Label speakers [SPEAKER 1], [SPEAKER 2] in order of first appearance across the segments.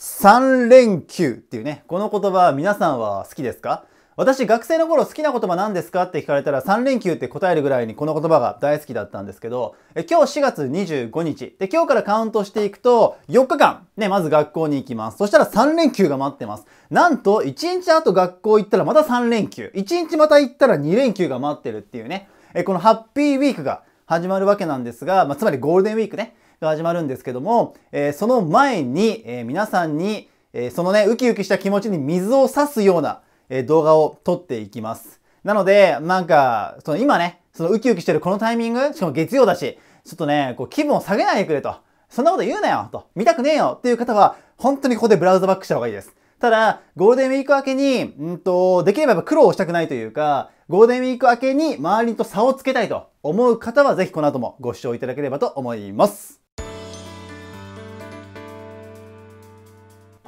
[SPEAKER 1] 3連休っていうね、この言葉皆さんは好きですか？私学生の頃好きな言葉何ですかって聞かれたら3連休って答えるぐらいにこの言葉が大好きだったんですけど、え今日4月25日で今日からカウントしていくと4日間ね、まず学校に行きます。そしたら3連休が待ってます。なんと1日後学校行ったらまた3連休。1日また行ったら2連休が待ってるっていうね、えこのハッピーウィークが始まるわけなんですが、まあ、つまりゴールデンウィークね、が始まるんですけども、えー、その前に、えー、皆さんに、えー、そのね、ウキウキした気持ちに水を差すような、え動画を撮っていきます。なので、なんか、その今ね、そのウキウキしてるこのタイミング、しかも月曜だし、ちょっとね、こう気分を下げないでくれと。そんなこと言うなよと。見たくねえよっていう方は、本当にここでブラウザバックした方がいいです。ただ、ゴールデンウィーク明けに、うんと、できればやっぱ苦労したくないというか、ゴールデンウィーク明けに周りと差をつけたいと思う方は、ぜひこの後もご視聴いただければと思います。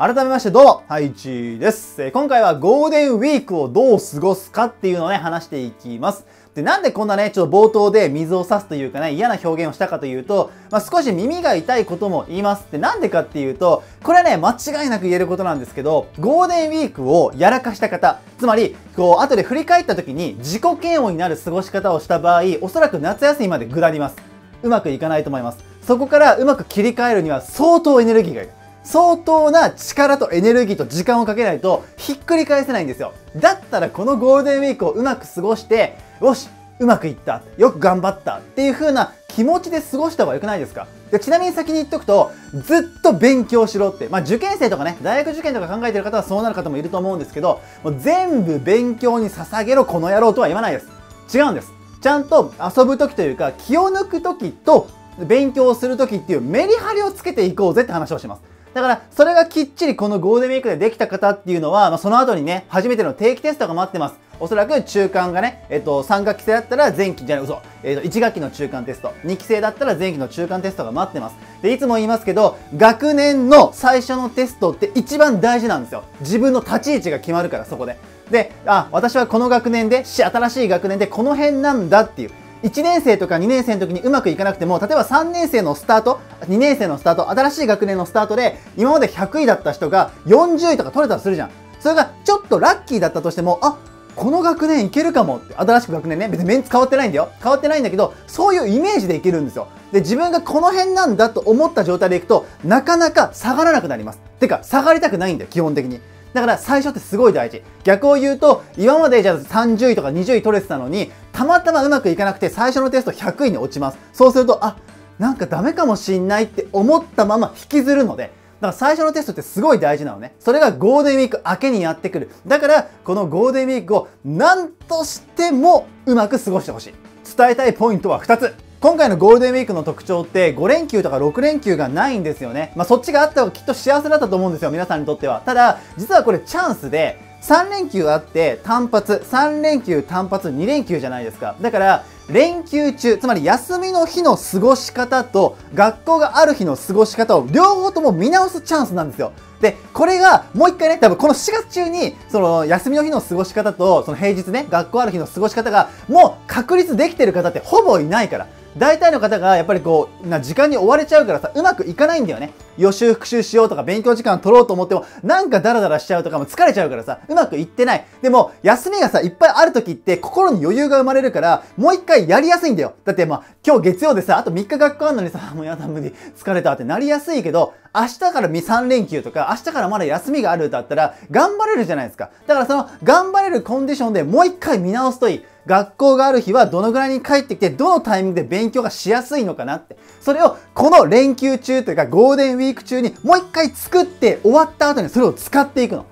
[SPEAKER 1] 改めましてどうも、ハイチーです。今回はゴールデンウィークをどう過ごすかっていうのをね、話していきます。で、なんでこんなね、ちょっと冒頭で水を差すというかね、嫌な表現をしたかというと、まあ、少し耳が痛いことも言います。で、なんでかっていうと、これはね、間違いなく言えることなんですけど、ゴールデンウィークをやらかした方、つまり、こう、後で振り返った時に自己嫌悪になる過ごし方をした場合、おそらく夏休みまで下ります。うまくいかないと思います。そこからうまく切り替えるには相当エネルギーがいる。相当な力とエネルギーと時間をかけないとひっくり返せないんですよ。だったらこのゴールデンウィークをうまく過ごして、よし、うまくいった、よく頑張ったっていう風な気持ちで過ごした方が良くないですか？でちなみに先に言っとくと、ずっと勉強しろって、まあ受験生とかね、大学受験とか考えてる方はそうなる方もいると思うんですけど、もう全部勉強に捧げろこの野郎とは言わないです。違うんです。ちゃんと遊ぶ時というか、気を抜く時と勉強する時っていうメリハリをつけていこうぜって話をします。だから、それがきっちりこのゴールデンウィークでできた方っていうのは、まあ、その後にね、初めての定期テストが待ってます。おそらく中間がね、えっと、3学期生だったら前期じゃない、嘘。えっと、1学期の中間テスト。2期生だったら前期の中間テストが待ってます。で、いつも言いますけど、学年の最初のテストって一番大事なんですよ。自分の立ち位置が決まるから、そこで。で、あ、私はこの学年で、新しい学年でこの辺なんだっていう。1年生とか2年生の時にうまくいかなくても、例えば3年生のスタート、2年生のスタート、新しい学年のスタートで、今まで100位だった人が40位とか取れたとするじゃん。それがちょっとラッキーだったとしても、あ、この学年いけるかもって、新しく学年ね、別にメンツ変わってないんだよ。変わってないんだけど、そういうイメージでいけるんですよ。で、自分がこの辺なんだと思った状態でいくと、なかなか下がらなくなります。てか、下がりたくないんだよ、基本的に。だから最初ってすごい大事。逆を言うと、今までじゃあ30位とか20位取れてたのに、たまたまうまくいかなくて最初のテスト100位に落ちます。そうすると、あ、なんかダメかもしんないって思ったまま引きずるので、だから最初のテストってすごい大事なのね。それがゴールデンウィーク明けにやってくる。だから、このゴールデンウィークを何としてもうまく過ごしてほしい。伝えたいポイントは2つ。今回のゴールデンウィークの特徴って5連休とか6連休がないんですよね。まあそっちがあった方がきっと幸せだったと思うんですよ、皆さんにとっては。ただ、実はこれチャンスで、3連休あって単発、3連休単発、2連休じゃないですか。だから、連休中、つまり休みの日の過ごし方と学校がある日の過ごし方を両方とも見直すチャンスなんですよ。で、これがもう一回ね、多分この4月中に、その休みの日の過ごし方と、その平日ね、学校ある日の過ごし方がもう確立できてる方ってほぼいないから。大体の方がやっぱりこう、な時間に追われちゃうからさ、うまくいかないんだよね。予習復習しようとか勉強時間取ろうと思っても、なんかダラダラしちゃうとかも疲れちゃうからさ、うまくいってない。でも、休みがさ、いっぱいある時って心に余裕が生まれるから、もう一回やりやすいんだよ。だってまあ、今日月曜でさ、あと3日学校あるのにさ、もうやだ無理、疲れたってなりやすいけど、明日から3連休とか、明日からまだ休みがあるだったら、頑張れるじゃないですか。だからその、頑張れるコンディションでもう一回見直すといい。学校がある日はどのぐらいに帰ってきて、どのタイミングで勉強がしやすいのかなって。それをこの連休中というかゴールデンウィーク中にもう一回作って終わった後にそれを使っていくの。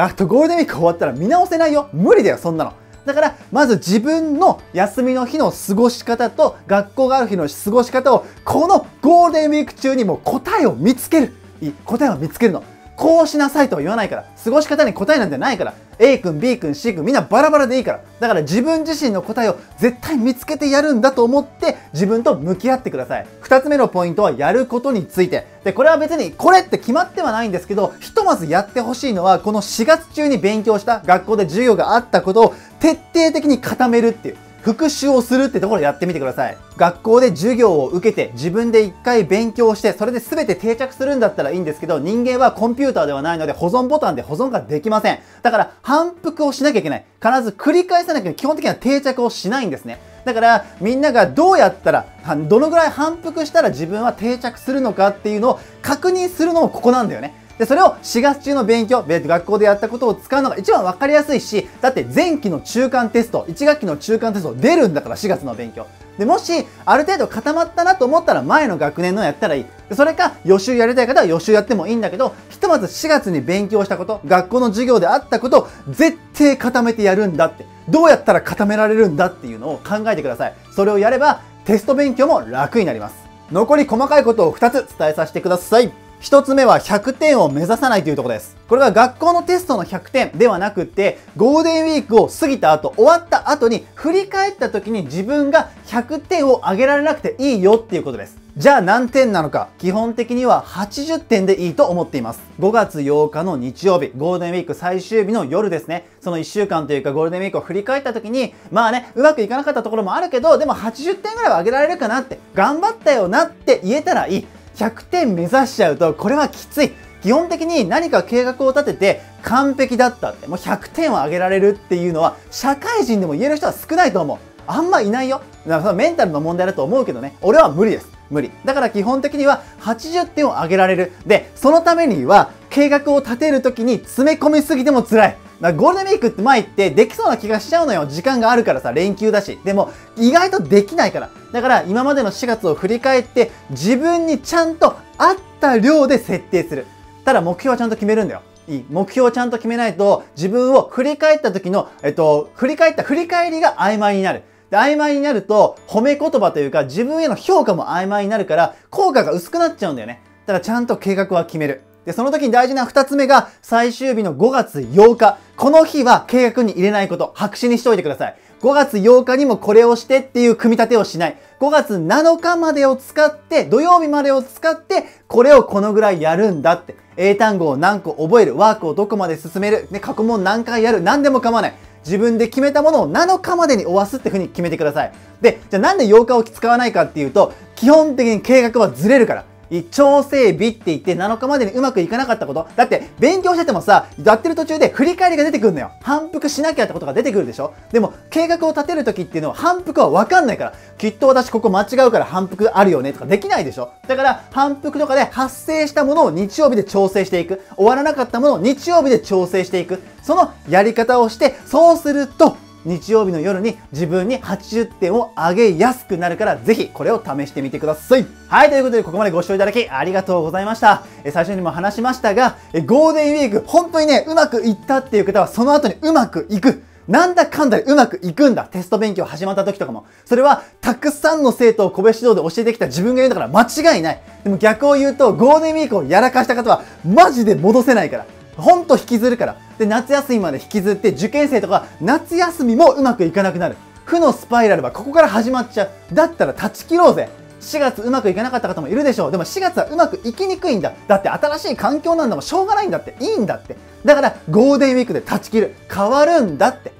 [SPEAKER 1] あとゴールデンウィーク終わったら見直せないよ。無理だよ、そんなの。だから、まず自分の休みの日の過ごし方と学校がある日の過ごし方を、このゴールデンウィーク中にも答えを見つける。答えを見つけるの。こうしなさいとは言わないから。過ごし方に答えなんてないから。A 君、B 君、C 君、みんなバラバラでいいから。だから自分自身の答えを絶対見つけてやるんだと思って自分と向き合ってください。二つ目のポイントはやることについて。で、これは別にこれって決まってはないんですけど、ひとまずやってほしいのは、この4月中に勉強した学校で授業があったことを徹底的に固めるっていう。復習をするってところでやってみてください。学校で授業を受けて自分で一回勉強してそれで全て定着するんだったらいいんですけど人間はコンピューターではないので保存ボタンで保存ができません。だから反復をしなきゃいけない。必ず繰り返さなきゃ基本的には定着をしないんですね。だからみんながどうやったらどのぐらい反復したら自分は定着するのかっていうのを確認するのもここなんだよね。で、それを4月中の勉強、学校でやったことを使うのが一番分かりやすいし、だって前期の中間テスト、1学期の中間テスト出るんだから4月の勉強。で、もし、ある程度固まったなと思ったら前の学年のやったらいい。それか、予習やりたい方は予習やってもいいんだけど、ひとまず4月に勉強したこと、学校の授業であったことを絶対固めてやるんだって。どうやったら固められるんだっていうのを考えてください。それをやれば、テスト勉強も楽になります。残り細かいことを2つ伝えさせてください。一つ目は100点を目指さないというところです。これは学校のテストの100点ではなくて、ゴールデンウィークを過ぎた後、終わった後に振り返った時に自分が100点を上げられなくていいよっていうことです。じゃあ何点なのか基本的には80点でいいと思っています。5月8日の日曜日、ゴールデンウィーク最終日の夜ですね。その1週間というかゴールデンウィークを振り返った時に、まあね、うまくいかなかったところもあるけど、でも80点ぐらいは上げられるかなって、頑張ったよなって言えたらいい。100点目指しちゃうと、これはきつい。基本的に何か計画を立てて完璧だったって、もう100点を上げられるっていうのは、社会人でも言える人は少ないと思う。あんまいないよ。だからそのメンタルの問題だと思うけどね、俺は無理です。無理。だから基本的には80点を上げられる。で、そのためには計画を立てるときに詰め込みすぎても辛い。だゴールデンウィークって前ってできそうな気がしちゃうのよ。時間があるからさ、連休だし。でも、意外とできないから。だから、今までの4月を振り返って、自分にちゃんと合った量で設定する。ただ、目標はちゃんと決めるんだよ。いい。目標をちゃんと決めないと、自分を振り返った時の、えっと、振り返った振り返りが曖昧になる。で、曖昧になると、褒め言葉というか、自分への評価も曖昧になるから、効果が薄くなっちゃうんだよね。ただちゃんと計画は決める。で、その時に大事な2つ目が最終日の5月8日。この日は計画に入れないこと、白紙にしておいてください。5月8日にもこれをしてっていう組み立てをしない。5月7日までを使って、土曜日までを使って、これをこのぐらいやるんだって。英単語を何個覚える、ワークをどこまで進める、ね、過去問何回やる、何でも構わない。自分で決めたものを7日までに終わすって風に決めてください。で、じゃあなんで8日を使わないかっていうと、基本的に計画はずれるから。調整日って言って7日までにうまくいかなかったこと。だって勉強しててもさ、やってる途中で振り返りが出てくるのよ。反復しなきゃってことが出てくるでしょ？でも計画を立てる時っていうのは反復はわかんないから、きっと私ここ間違うから反復あるよねとかできないでしょ？だから反復とかで発生したものを日曜日で調整していく。終わらなかったものを日曜日で調整していく。そのやり方をして、そうすると日曜日の夜に自分に80点を上げやすくなるから、ぜひこれを試してみてください。はい、ということでここまでご視聴いただきありがとうございました。え最初にも話しましたが、えゴールデンウィーク、本当にね、うまくいったっていう方はその後にうまくいく。なんだかんだでうまくいくんだ。テスト勉強始まった時とかも。それは、たくさんの生徒を個別指導で教えてきた自分が言うんだから間違いない。でも逆を言うと、ゴールデンウィークをやらかした方は、マジで戻せないから。ほんと引きずるから。で、夏休みまで引きずって、受験生とか、夏休みもうまくいかなくなる。負のスパイラルはここから始まっちゃう。だったら断ち切ろうぜ。4月うまくいかなかった方もいるでしょう。でも4月はうまくいきにくいんだ。だって新しい環境なんだもん。しょうがないんだって。いいんだって。だからゴールデンウィークで断ち切る。変わるんだって。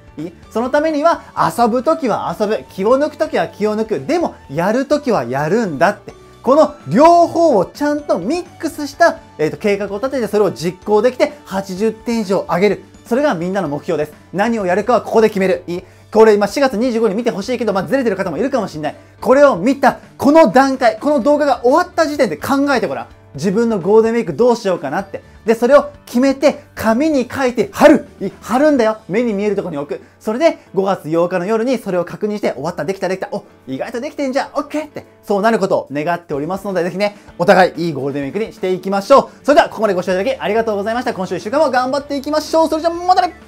[SPEAKER 1] そのためには遊ぶときは遊ぶ。気を抜くときは気を抜く。でもやるときはやるんだって。この両方をちゃんとミックスした、えーと、計画を立ててそれを実行できて80点以上上げる。それがみんなの目標です。何をやるかはここで決める。いい？これ今4月25日に見てほしいけど、まあ、ずれてる方もいるかもしれない。これを見た、この段階、この動画が終わった時点で考えてごらん。自分のゴールデンウィークどうしようかなって。で、それを決めて、紙に書いて貼る貼るんだよ目に見えるところに置く。それで、5月8日の夜にそれを確認して、終わった、できた、できた、お、意外とできてんじゃん、オッケーって、そうなることを願っておりますので、ぜひね、お互いいいゴールデンウィークにしていきましょう。それでは、ここまでご視聴いただきありがとうございました。今週1週間も頑張っていきましょう。それじゃ、またね